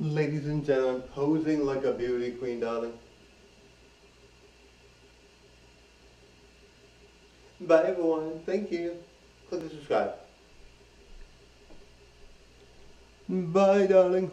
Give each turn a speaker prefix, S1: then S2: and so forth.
S1: Ladies and gentlemen, posing like a beauty queen, darling. Bye everyone. Thank you. Click the subscribe. Bye, darling.